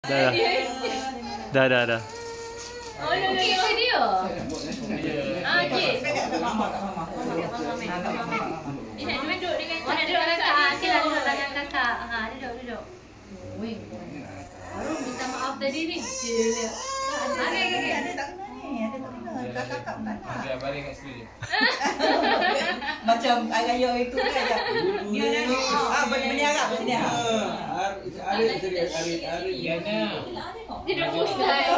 Dah dah. Dah dah dah. Oh, no, no, no, dia. Ah, Cik. Dia nak duduk dengan Oh, nak duduk dengan kakak. Ah, Okey lah duduk dengan kakak. Ha, duduk, duduk. Oi. Baru minta maaf tadi ni. Cik dia. Okey. Ada tak kena ni? Ada tak kena? Kakak tak nak. Biar balik kat situ je. Macam ayah yo itu kan. Dia dah ah berniaga berniaga. Arif tadi Arif Arif Yana. Dia dah pusat.